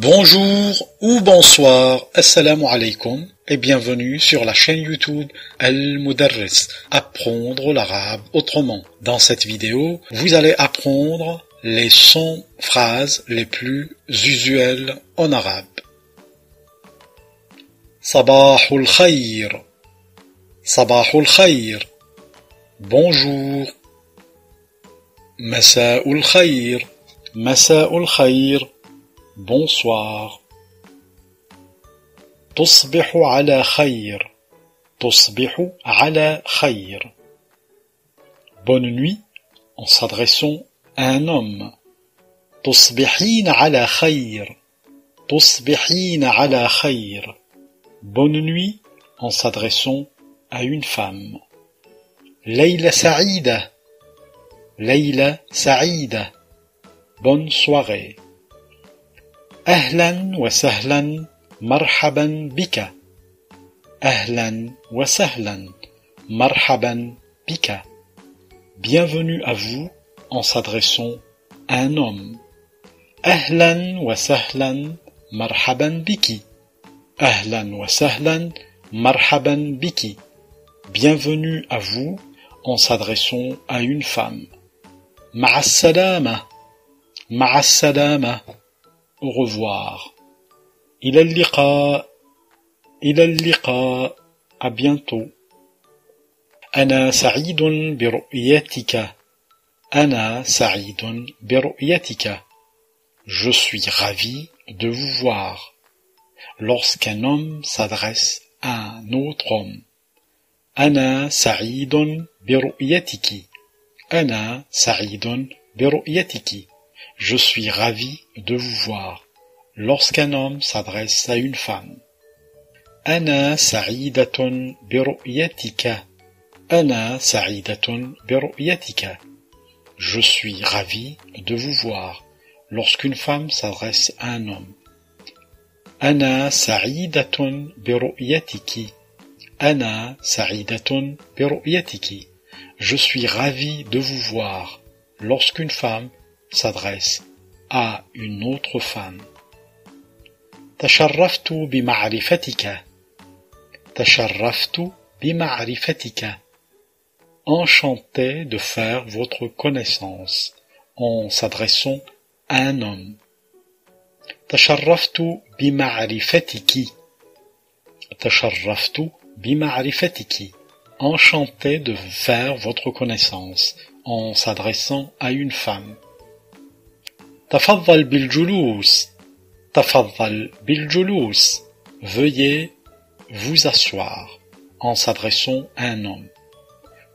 Bonjour ou bonsoir, assalamu alaikum et bienvenue sur la chaîne YouTube Al-Mudarris, apprendre l'arabe autrement. Dans cette vidéo, vous allez apprendre les 100 phrases les plus usuelles en arabe. Sabahul khayr. Sabahul khayr. Bonjour. Masa'ul khayr. Masa'ul khayr. Bonsoir. تصبح على خير. تصبح على خير. Bonne nuit en s'adressant à un homme. تصبحين على خير. تصبحين على خير. Bonne nuit en s'adressant à une femme. Leila Saïda. Leila Saïda. Bonne soirée. أهلا وسهلا مرحبا بك أهلا وسهلا مرحبا بك Bienvenue à vous en s'adressant à un homme. أهلا وسهلا مرحبا بك أهلا وسهلا مرحبا بك Bienvenue à vous en s'adressant à une femme. مع السلامة مع السلامة au revoir. إلى اللقاء إلى اللقاء à bientôt. أنا سعيد برؤيتك أنا سعيد برؤيتك Je suis ravi de vous voir. Lorsqu'un homme s'adresse à un autre homme. أنا سعيد برؤيتك أنا سعيد برؤيتك Je suis ravi de vous voir lorsqu'un homme s'adresse à une femme. أنا سعيدة برؤيتك أنا سعيدة برؤيتك Je suis ravi de vous voir lorsqu'une femme s'adresse à un homme. أنا سعيدة برؤيتك أنا سعيدة برؤيتك Je suis ravi de vous voir lorsqu'une femme s'adresse à une autre femme. تشرفت بمعرفتك تشرفت بمعرفتك Enchanté de faire votre connaissance en s'adressant à un homme. تشرفت بمعرفتك تشرفت بمعرفتك Enchanté de faire votre connaissance en s'adressant à une femme. تفضل بالجلوس تفضل بالجلوس Veuillez vous asseoir en s'adressant à un homme.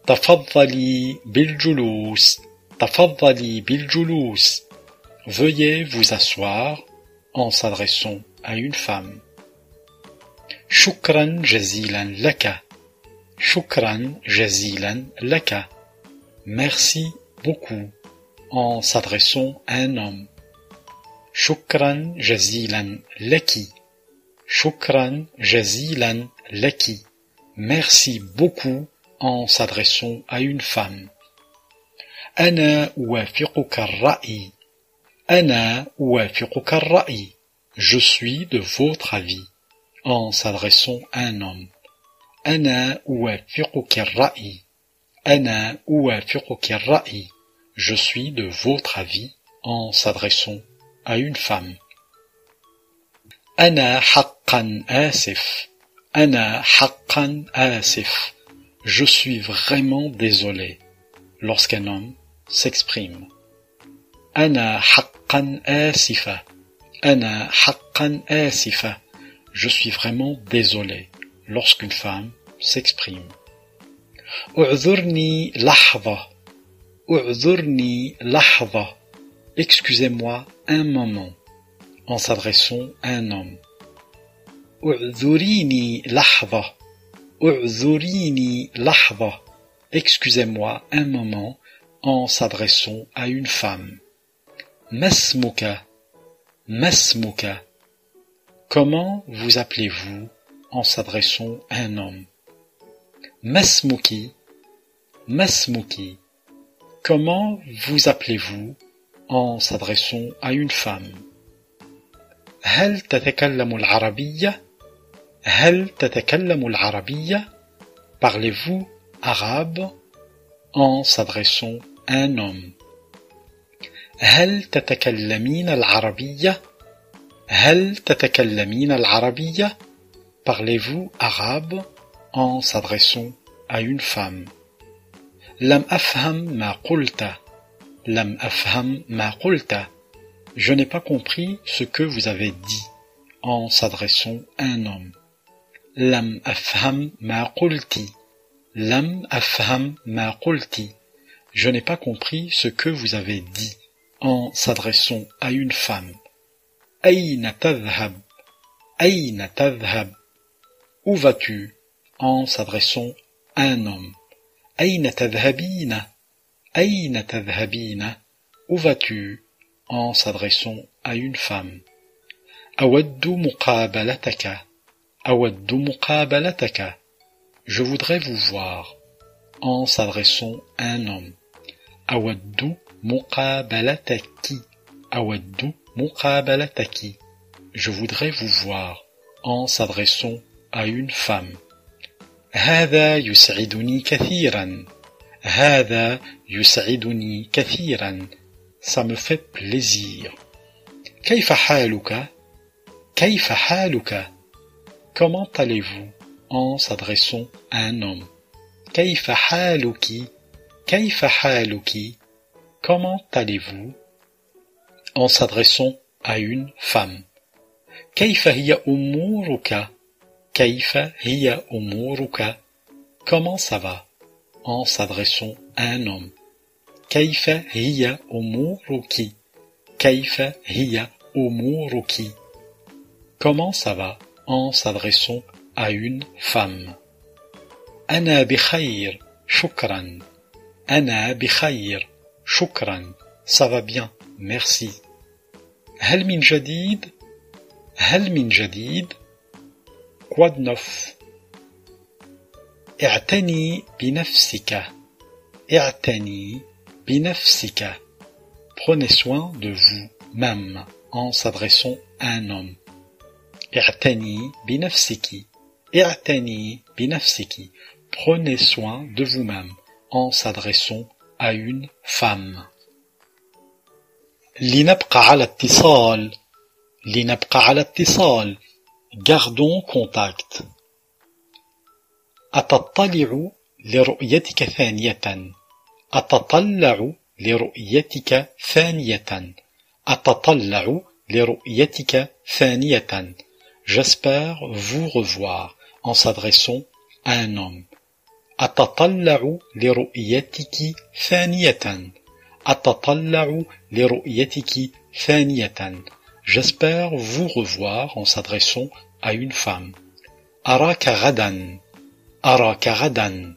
تفضلي بالجلوس تفضلي بالجلوس Veuillez vous asseoir en s'adressant à une femme. شكرا جزيلا لك شكرا جزيلا لك Merci beaucoup en s'adressant à un homme. Shukran jazilan laki. Shukran jazilan laki. Merci beaucoup en s'adressant à une femme. Ana wafiquka ra'i. Ana wafiquka ra'i. Je suis de votre avis en s'adressant à un homme. Ana wafiquka ra'i. Ana wafiquka ra'i. Je suis de votre avis en s'adressant à une femme. Ana haqqan asif. Ana haqqan asif. Je suis vraiment désolé lorsqu'un homme s'exprime. Ana haqqan asifa. Ana haqqan asifa. Je suis vraiment désolé lorsqu'une femme s'exprime. U'zurni. Excusez-moi un moment. En s'adressant à un homme. U'zurini. U'zurini. Excusez-moi un moment en s'adressant à une femme. Masmuka. Masmuka. Comment vous appelez-vous en s'adressant à un homme? Masmuki. Masmuki. Comment vous appelez-vous en s'adressant à une femme هل تتكلم العربية؟ هل تتكلم العربية؟ Parlez-vous arabe en s'adressant à un homme هل تتكلمين العربية؟ هل تتكلمين العربية؟ Parlez-vous arabe en s'adressant à une femme لم أفهم ما قلت لم أفهم ما قلت Je n'ai pas compris ce que vous avez dit en s'adressant à un homme. لم أفهم ما قلت لم أفهم ما قلت Je n'ai pas compris ce que vous avez dit en s'adressant à une femme. أين تذهب أين تذهب Où vas-tu en s'adressant à un homme. أين تذهبين أين تذهبين Où vas-tu en s'adressant à une femme. أود مقابلتك أود مقابلتك Je voudrais vous voir en s'adressant à un homme. أود مقابلتك أود مقابلتك Je voudrais vous voir en s'adressant à une femme. هذا يسعدني كثيرا هذا يسعدني كثيرا ça me fait plaisir كيف حالك كيف حالك comment allez-vous en s'adressant à un homme كيف حالك كيف حالك comment allez-vous en s'adressant à une femme كيف هي أمورك كيف هي أمورك Comment ça va En s'adressant à un homme. كيف هي أمورك كيف هي أمورك Comment ça va En s'adressant à une femme. أنا بخير شكرا أنا بخير شكرا Ça va bien, merci. هل من جديد؟ هل من جديد؟ Quoi de neuf اعتني بنفسك اعتني بنفسك Prenez soin de vous-même en s'adressant à un homme. اعتني بنفسك اعتني بنفسك Prenez soin de vous-même en s'adressant à une femme. لنبقى على اتصال لنبقى على اتصال Gardons contact. أتطلع لرؤيتك ثانية. أتطلع لرؤيتك ثانية. أتطلع لرؤيتك ثانية. J'espère vous revoir en s'adressant à un homme. أتطلع لرؤيتك ثانية. أتطلع لرؤيتك ثانية. J'espère vous revoir en s'adressant à une femme. Arakaradan. Arakaradan.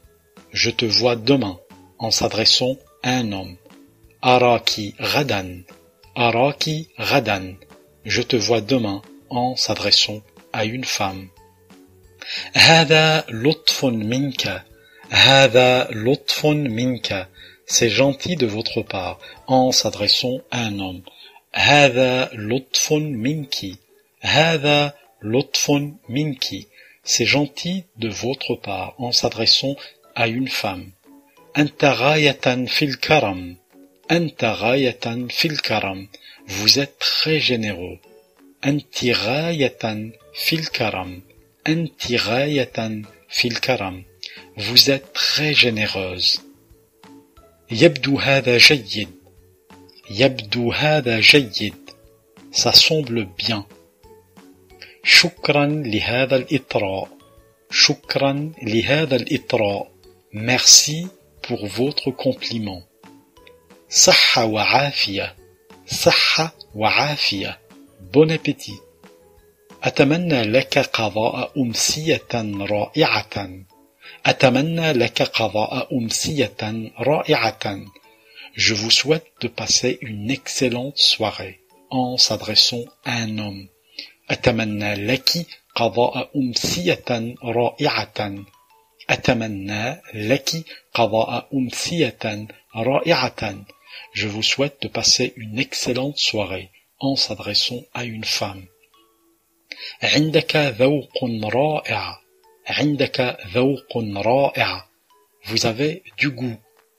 Je te vois demain en s'adressant à un homme. Araki Radan. Araki Radan. Je te vois demain en s'adressant à une femme. Hada Lotfon minka. Hada Lotfon minka. C'est gentil de votre part en s'adressant à un homme. هذا لطف منك هذا لطف منك C'est gentil de votre part en s'adressant à une femme. أنت غاية في الكرم أنت غاية في الكرم Vous êtes très généreux. أنت غاية في الكرم أنت غاية في الكرم Vous êtes très généreuse. يبدو هذا جيد يبدو هذا جيد. ça bien شكرا لهذا الإطراء. شكرا لهذا الإطراء. Merci pour votre compliment. صحة وعافية. صحة وعافية. Bon appétit. أتمنى لك قضاء أمسية رائعة. أتمنى لك قضاء أمسية رائعة. Je vous souhaite de passer une excellente soirée en s'adressant à un homme. أتمنى لك قضاء أمسية رائعة. أتمنى لك قضاء أمسية رائعة. Je vous souhaite de passer une excellente soirée en s'adressant à une femme. عندك ذوق رائع عندك ذوق رائع Vous avez du goût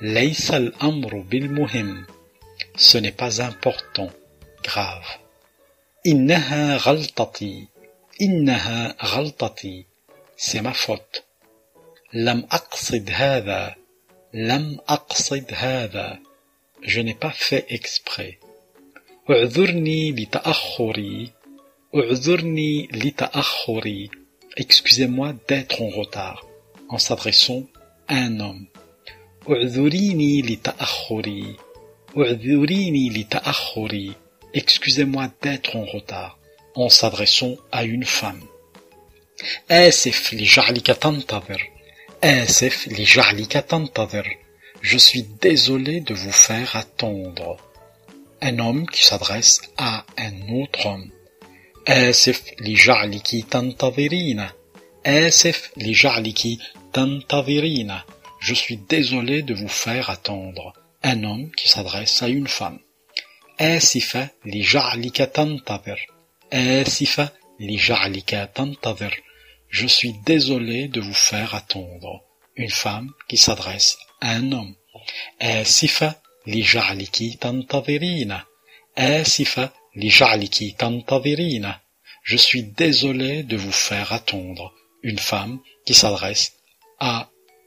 Laïsal amru bil muhim. Ce n'est pas important, grave. Innaha ghaltati. Innaha ghaltati. C'est ma faute. Lam aqsid hadha. Lam aqsid hadha. Je n'ai pas fait exprès. U'dhurni li ta'akhuri. U'dhurni li ta'akhuri. Excusez-moi d'être en retard. En s'adressant à un homme. اعذريني لتأخري اعذريني لتأخري Excusez-moi d'être en retard en s'adressant à une femme. آسف لجعلك تنتظر آسف لجعلك تنتظر Je suis désolé de vous faire attendre. Un homme qui s'adresse à un autre homme. آسف لجعلك تنتظرين آسف لجعلك تنتظرين Je suis désolé de vous faire attendre. Un homme qui s'adresse à une femme. آسفة لجعلك تنتظر آسفة لجعلك تنتظر Je suis désolé de vous faire attendre. Une femme qui s'adresse à un homme. آسفة لجعلك تنتظرين آسفة لجعلك تنتظرين Je suis désolé de vous faire attendre. Une femme qui s'adresse à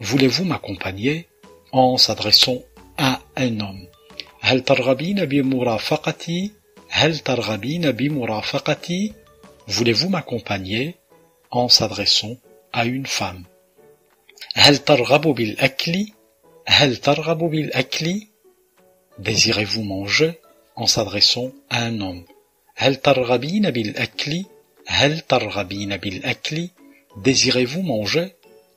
Voulez-vous m'accompagner en s'adressant à un homme هل ترغبين بمرافقتي هل ترغبين بمرافقتي Voulez-vous m'accompagner en s'adressant à une femme هل ترغب بالأكل هل ترغب بالأكل Désirez-vous manger en s'adressant à un homme هل ترغبين بالأكل هل ترغبين بالأكل Désirez-vous manger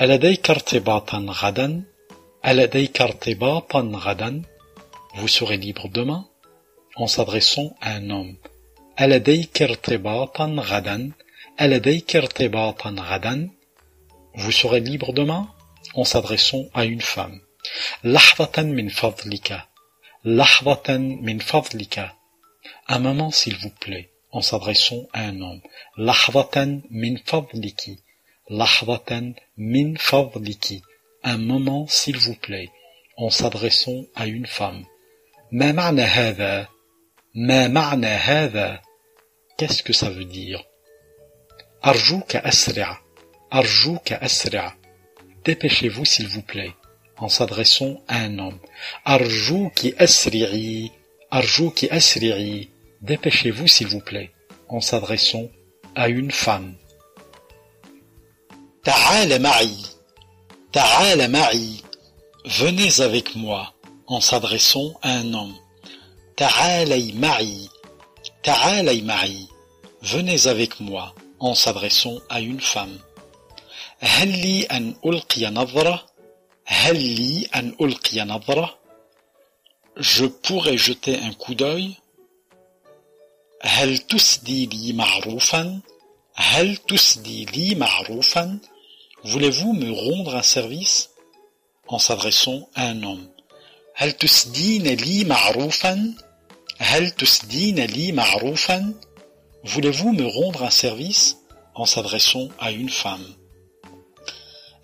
ألديك ارتباطا غدا ألديك ارتباطا غدا Vous serez libre demain en s'adressant à un homme. ألديك ارتباطا غدا ألديك ارتباطا غدا Vous serez libre demain en s'adressant à une femme. لحظة من فضلك لحظة من فضلك Un moment s'il vous plaît en s'adressant à un homme. لحظة من فضلك لحظة من فضلك Un moment s'il vous plaît en s'adressant à une femme. ما معنى هذا ما معنى هذا Qu'est-ce que ça veut dire أرجوك أسرع أرجوك أسرع Dépêchez-vous s'il vous plaît en s'adressant à un homme. أرجوك أسرعي أرجوك أسرعي Dépêchez-vous s'il vous plaît en s'adressant à une femme. تعال معي تعال معي Venez avec moi en s'adressant à un homme. تعالي معي تعالي معي Venez avec moi en s'adressant à une femme. هل لي أن ألقي نظرة هل لي أن ألقي نظرة Je pourrais jeter un coup d'œil هل تسدي لي معروفا هل تسدي لي معروفا Voulez-vous me rendre un service En s'adressant à un homme. هل تسدين لي معروفا هل تسدين لي معروفا Voulez-vous me rendre un service En s'adressant à une femme.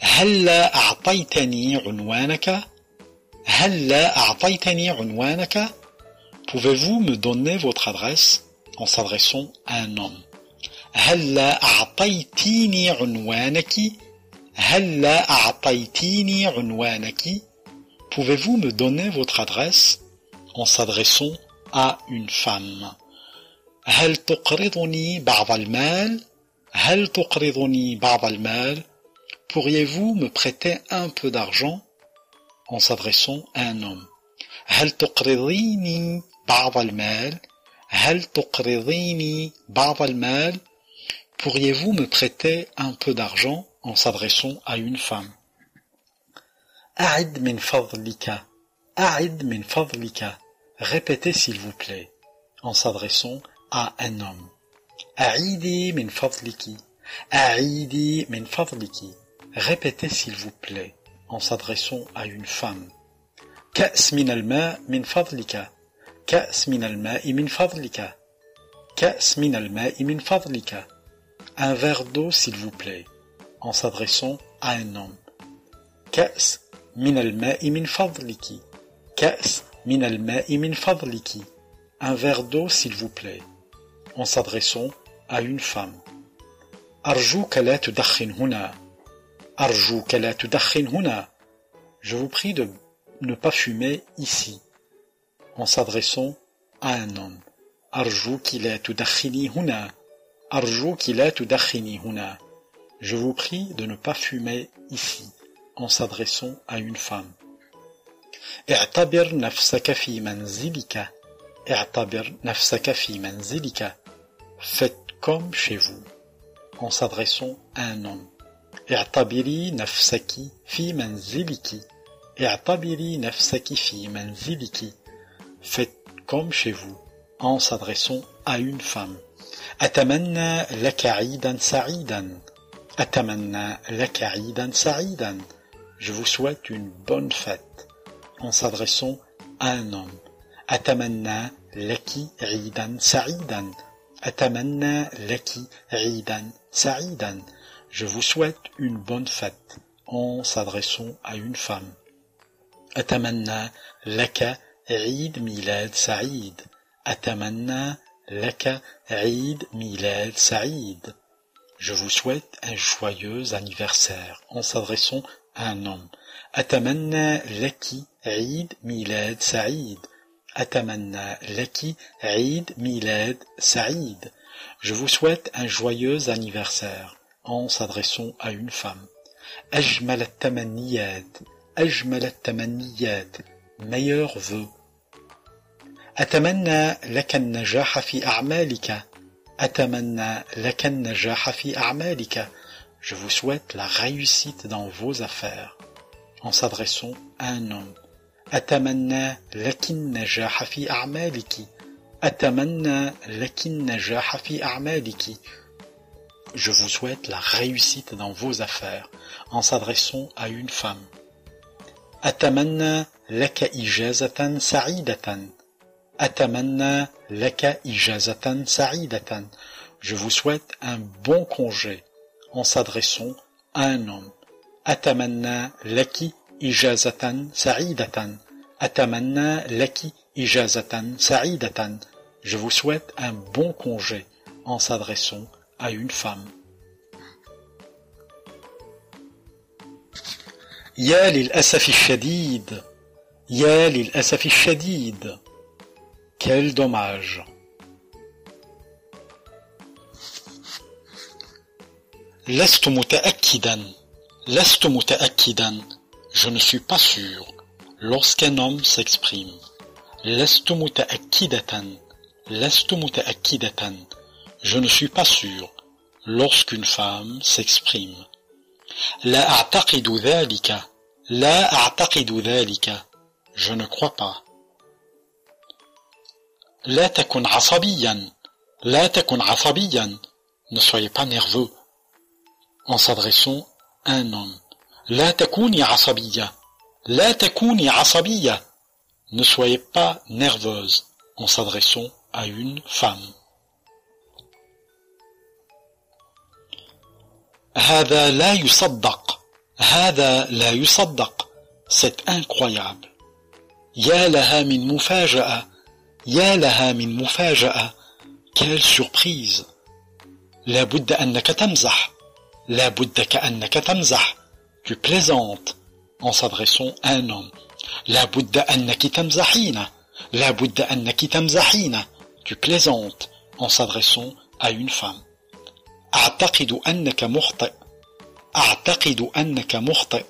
هل أعطيتني عنوانك هل أعطيتني عنوانك Pouvez-vous me donner votre adresse en s'adressant à un homme هل أعطيتيني عنوانك هل أعطيتيني عنوانك Pouvez-vous me donner votre adresse en s'adressant à une femme هل تقرضني بعض المال هل تقرضني بعض المال Pourriez-vous me prêter un peu d'argent en s'adressant à un homme هل تقرضيني بعض المال هل تقرضيني بعض المال Pourriez-vous me prêter un peu d'argent en s'adressant à une femme أعد من فضلك أعد من فضلك Répétez s'il vous plaît en s'adressant à un homme أعيدي من فضلك أعيدي من فضلك Répétez s'il vous plaît en s'adressant à une femme كأس من الماء من فضلك كأس من الماء من فضلك كأس من الماء من فضلك Un verre d'eau s'il vous plaît en s'adressant à un homme كأس من الماء من فضلك كأس من الماء من فضلك Un verre d'eau s'il vous plaît en s'adressant à une femme أرجوك لا تدخن هنا أرجوك لا تدخن هنا Je vous prie de ne pas fumer ici en s'adressant à un homme أرجوك لا تدخني هنا Arjou kilat dakhini huna. Je vous prie de ne pas fumer ici, en s'adressant à une femme. اعتبر نفسك في منزلك. اعتبر نفسك في منزلك. Faites comme chez vous, en s'adressant à un homme. اعتبري نفسك في منزلك. اعتبري نفسك في منزلك. Faites comme chez vous, en s'adressant à une femme. أتمنى لك عيدا سعيدا أتمنى لك عيدا سعيدا Je vous souhaite une bonne fête en s'adressant à un homme أتمنى لك عيدا سعيدا أتمنى لك عيدا سعيدا Je vous souhaite une bonne fête en s'adressant à une femme أتمنى لك عيد ميلاد سعيد أتمنى Laka Eid Milad Saïd. Je vous souhaite un joyeux anniversaire en s'adressant à un homme. Atamanna Laki Eid Milad Saïd. Atamanna Laki Eid Milad Saïd. Je vous souhaite un joyeux anniversaire en s'adressant à une femme. Ajmal Tamaniyad. Ajmal Tamaniyad. Meilleur vœu. أتمنى لك النجاح في أعمالك أتمنى لك النجاح في أعمالك Je vous souhaite la réussite dans vos affaires en s'adressant à un homme. أتمنى لك النجاح في أعمالك أتمنى لك النجاح في أعمالك Je vous souhaite la réussite dans vos affaires en s'adressant à une femme. أتمنى لك إجازة سعيدة أتمنى لك إجازة سعيدة Je vous souhaite un bon congé en s'adressant à un homme. أتمنى لك إجازة سعيدة أتمنى لك إجازة سعيدة Je vous souhaite un bon congé en s'adressant à une femme. يا للأسف الشديد يا للأسف الشديد Quel dommage لست متأكدا لست متأكدا Je ne suis pas sûr lorsqu'un homme s'exprime. لست متأكدة لست متأكدة Je ne suis pas sûr lorsqu'une femme s'exprime. لا أعتقد ذلك لا أعتقد ذلك Je ne crois pas. لا تكن عصبيا لا تكن عصبيا Ne soyez pas nerveux en s'adressant à un homme. La takuni asabiya. La takuni asabiya. Ne soyez pas nerveuse en s'adressant à une femme. هذا لا يصدق هذا لا يصدق c'est incroyable يا لها من مفاجأة يا لها من مفاجأة quelle surprise لابد أنك تمزح لابد كأنك تمزح tu plaisantes en s'adressant à un homme لابد أنك تمزحين لابد أنك تمزحين tu plaisantes en s'adressant à une femme أعتقد أنك مخطئ أعتقد أنك مخطئ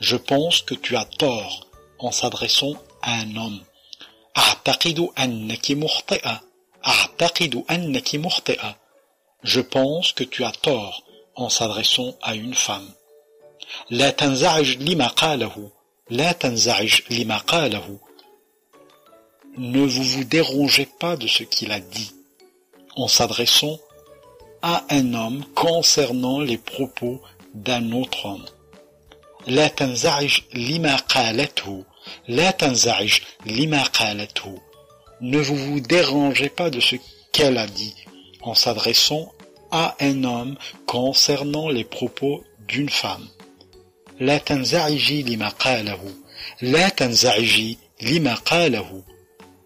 Je pense que tu as tort en s'adressant à un homme. أعتقد أنك مخطئة أعتقد أنك مخطئة Je pense que tu as tort en s'adressant à une femme. لا تنزعج لما قاله لا تنزعج لما قاله Ne vous vous dérangez pas de ce qu'il a dit en s'adressant à un homme concernant les propos d'un autre homme. لا تنزعج لما قالته لا تنزعج لما قالته Ne vous vous dérangez pas de ce qu'elle a dit en s'adressant à un homme concernant les propos d'une femme. لا تنزعجي لما قاله لا تنزعجي لما قاله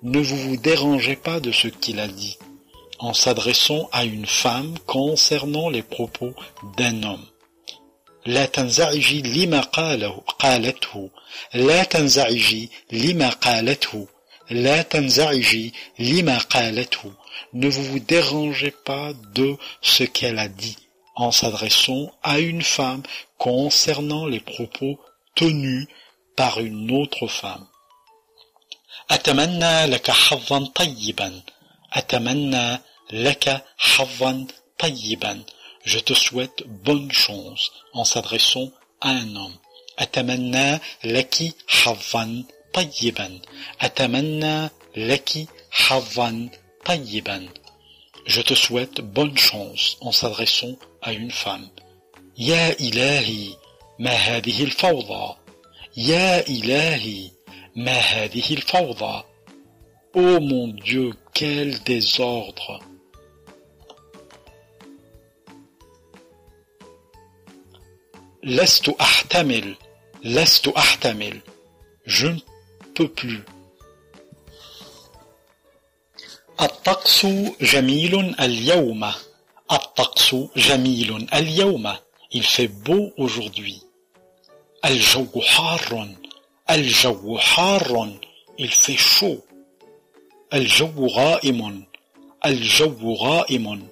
Ne vous vous dérangez pas de ce qu'il a dit en s'adressant à une femme concernant les propos d'un homme. لا تنزعجي لما قاله قالته لا تنزعجي لما قالته لا تنزعجي لما قالته Ne vous vous dérangez pas de ce qu'elle a dit en s'adressant à une femme concernant les propos tenus par une autre femme. أتمنى لك حظا طيبا أتمنى لك حظا طيبا je te souhaite bonne chance en s'adressant à un homme. Atamanna laki havan tayyiban. Atamanna laki havan tayyiban. Je te souhaite bonne chance en s'adressant à une femme. Ya ilahi, ma hadihi al-fawda. Ya ilahi, ma hadihi al-fawda. Oh mon Dieu, quel désordre! لست أحتمل لست أحتمل je ne peux plus الطقس جميل اليوم الطقس جميل اليوم il fait beau aujourd'hui الجو حار الجو حار il fait chaud الجو غائم الجو غائم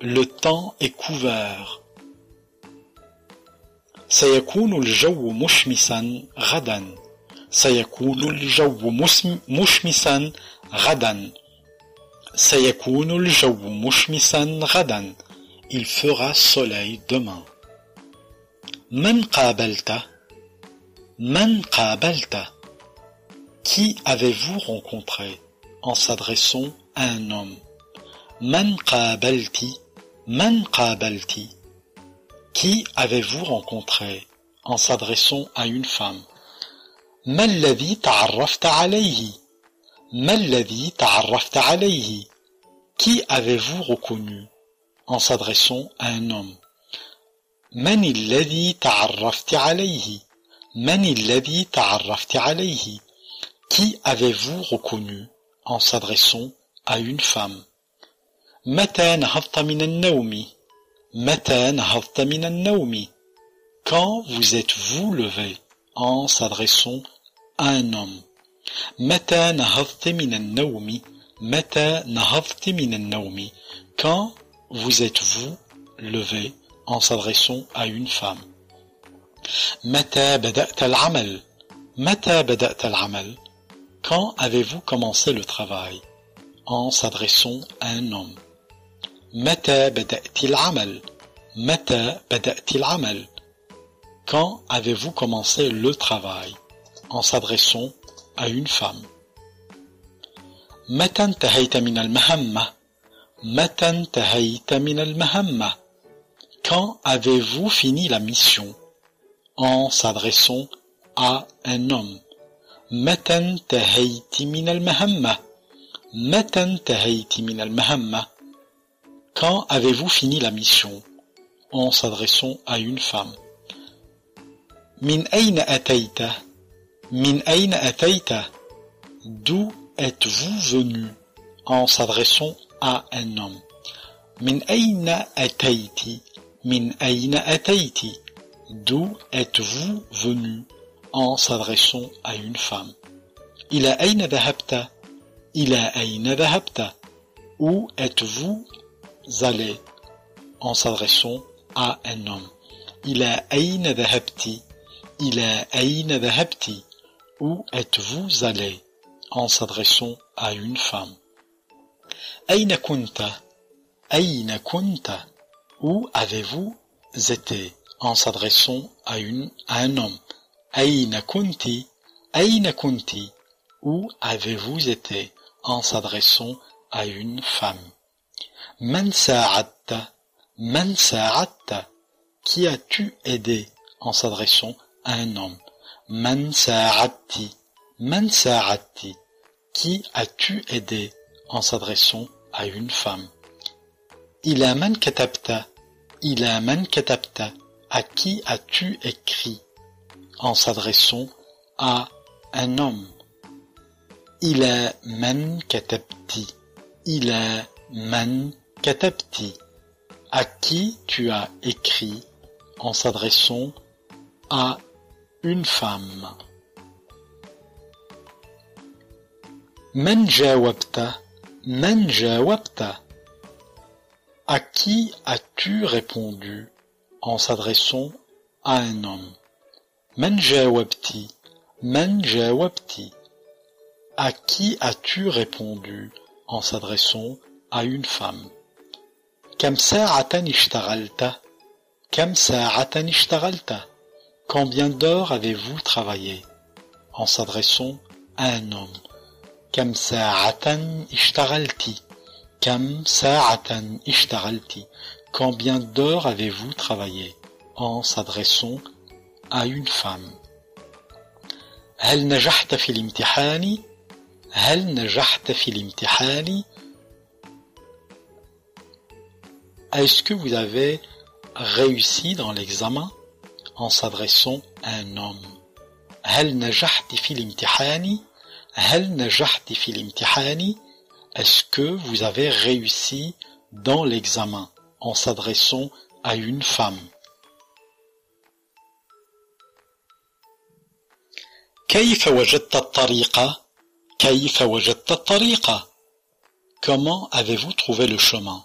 le temps est couvert سيكون الجو مشمسا غدا سيكون الجو مشمسا غدا سيكون الجو مشمسا غدا il fera soleil demain من قابلت من قابلت qui avez-vous rencontré en s'adressant à un homme من قابلتي من قابلتي Qui avez-vous rencontré en s'adressant à une femme ما الذي تعرفت عليه ما الذي تعرفت عليه Qui avez-vous reconnu en s'adressant à un homme من الذي تعرفت عليه من الذي تعرفت عليه Qui avez-vous reconnu en s'adressant à une femme متى نهضت من النوم متى نهضت من النوم Quand vous êtes-vous levé en s'adressant à un homme متى نهضت من النوم متى نهضت من النوم Quand vous êtes-vous levé en s'adressant à une femme متى بدأت العمل متى بدأت العمل Quand avez-vous commencé le travail en s'adressant à un homme متى بدأت العمل متى بدأت العمل Quand avez-vous commencé le travail en s'adressant à une femme متى انتهيت من المهمة متى انتهيت من المهمة Quand avez-vous fini la mission En s'adressant à un homme. متى انتهيت من المهمة متى انتهيت من المهمة Quand avez-vous fini la mission? En s'adressant à une femme. Min aina ataita Min aina ataita D'où êtes-vous venu? En s'adressant à un homme. Min aina ataiti Min aina ataiti D'où êtes-vous venu? En s'adressant à une femme. Ila ayn dhahabta? Ila ayn dhahabta? Où êtes-vous allez en s'adressant à un homme. Il a aïna dhahabti. Il a aïna dhahabti. Où êtes-vous allé? En s'adressant à une femme. Aïna kunta. Aïna kunta. Où avez-vous été? En s'adressant à, un homme. Aïna kunti. Aïna kunti. Où avez-vous été? En s'adressant à une femme. Man sa'adta Qui as-tu aidé en s'adressant à un homme? Man sa'adti Man sa'adti Qui as-tu aidé en s'adressant à une femme? Ila man katabta Ila man katabta À qui as-tu écrit en s'adressant à un homme? Ila man katabti Ila man Katapti, à qui tu as écrit en s'adressant à une femme. Menjawapta, Menjawapta, à qui as-tu répondu en s'adressant à un homme? Menjawapti, Menjawapti, à qui as-tu répondu en s'adressant à une femme? كم ساعة اشتغلت كم ساعة اشتغلت Combien d'heures avez-vous travaillé En s'adressant à un homme. كم ساعة اشتغلت كم ساعة اشتغلت Combien d'heures avez-vous travaillé En s'adressant à une femme. هل نجحت في الامتحان هل نجحت في الامتحان Est-ce que vous avez réussi dans l'examen en s'adressant à un homme هل نجحت في الامتحان هل نجحت في الامتحان Est-ce que vous avez réussi dans l'examen en s'adressant à une femme كيف وجدت الطريق كيف وجدت الطريق Comment avez-vous trouvé le chemin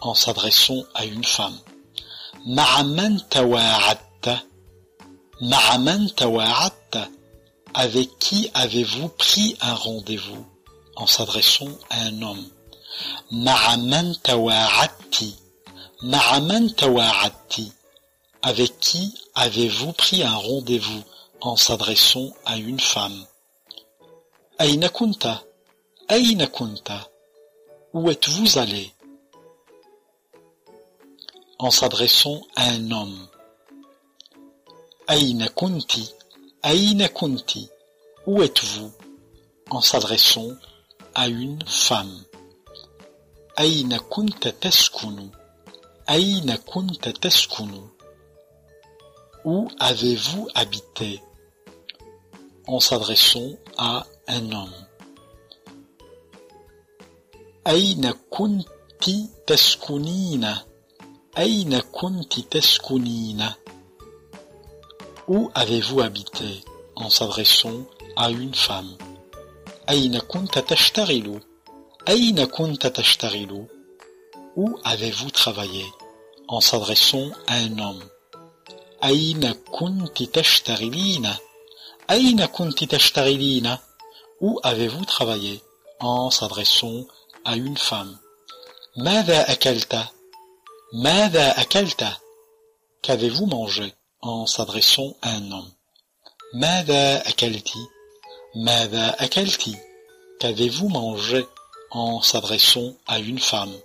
en s'adressant à une femme. Avec qui avez-vous pris un rendez-vous en s'adressant à un homme? Avec qui avez-vous pris un rendez-vous en s'adressant à une femme? Aïna kunta? Où êtes-vous allé? en s'adressant à un homme. Aïna Kunti, Aïna Kunti, où êtes-vous? en s'adressant à une femme. Aïna Kunta teskunu, Aïna Kunta Taskunu, où avez-vous habité? en s'adressant à un homme. Aïna Kunti teskunina. أين كنت تسكنين Où avez-vous habité en s'adressant à une femme أين كنت تشتغل أين كنت تشتغل Où avez-vous travaillé en s'adressant à un homme أين كنت تشتغلين أين كنت تشتغلين Où avez-vous travaillé en s'adressant à une femme ماذا أكلت ماذا أكلت Qu'avez-vous mangé en s'adressant à un homme ماذا أكلت ماذا أكلت Qu'avez-vous mangé en s'adressant à une femme